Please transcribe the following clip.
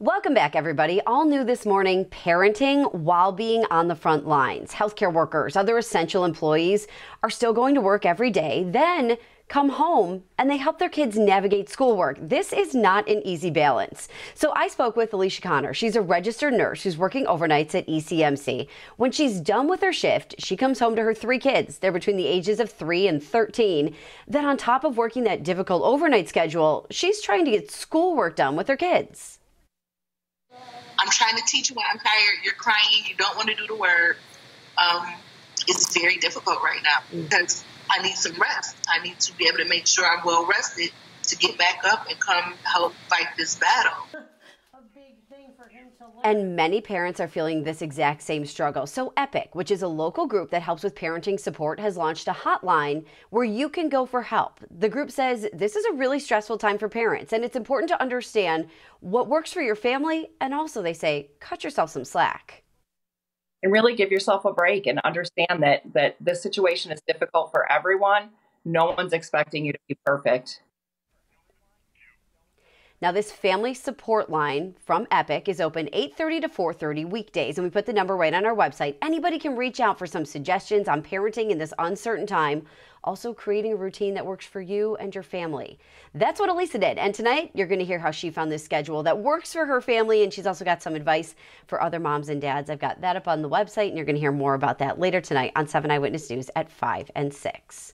Welcome back, everybody. All new this morning parenting while being on the front lines. Healthcare workers, other essential employees are still going to work every day, then come home and they help their kids navigate schoolwork. This is not an easy balance. So I spoke with Alicia Connor. She's a registered nurse who's working overnights at ECMC. When she's done with her shift, she comes home to her three kids. They're between the ages of 3 and 13. Then on top of working that difficult overnight schedule, she's trying to get schoolwork done with her kids. I'm trying to teach you why I'm tired. You're crying. You don't want to do the work. Um, it's very difficult right now mm. because I need some rest. I need to be able to make sure I'm well rested to get back up and come help fight this battle. And many parents are feeling this exact same struggle. So, EPIC, which is a local group that helps with parenting support, has launched a hotline where you can go for help. The group says this is a really stressful time for parents, and it's important to understand what works for your family. And also, they say, cut yourself some slack. And really give yourself a break and understand that that this situation is difficult for everyone. No one's expecting you to be perfect. Now, this family support line from Epic is open 8:30 to 4:30 weekdays, and we put the number right on our website. Anybody can reach out for some suggestions on parenting in this uncertain time. Also, creating a routine that works for you and your family. That's what Elisa did. And tonight, you're going to hear how she found this schedule that works for her family. And she's also got some advice for other moms and dads. I've got that up on the website, and you're going to hear more about that later tonight on 7 Eyewitness News at 5 and 6.